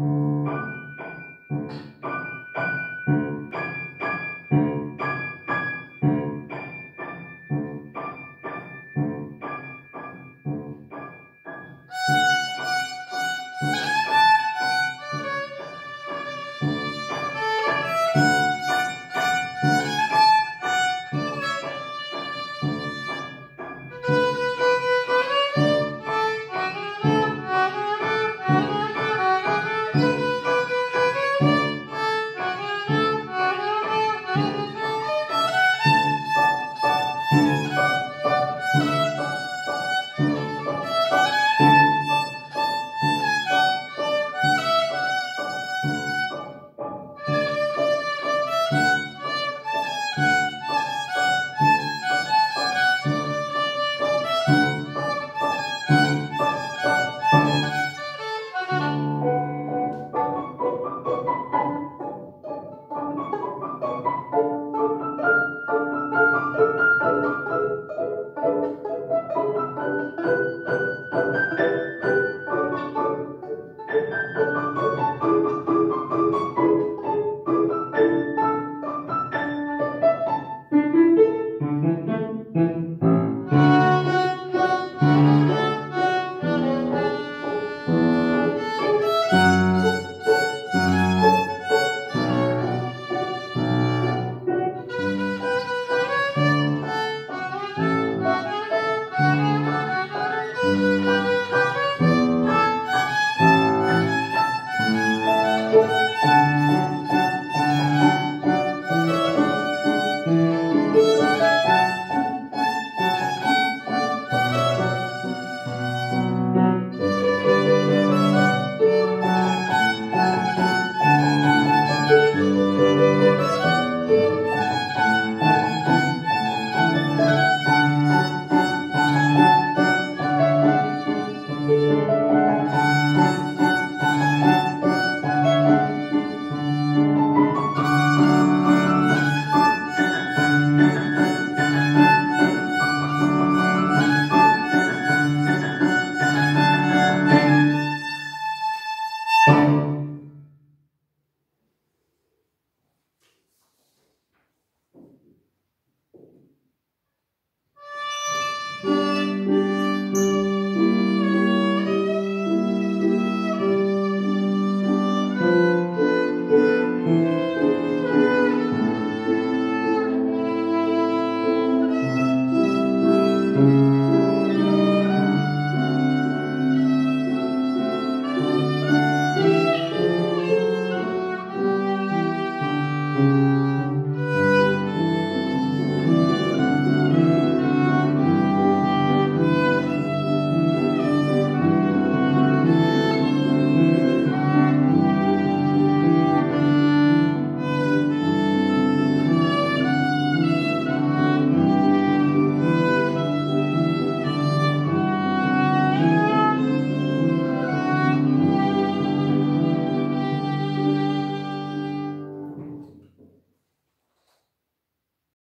Música Música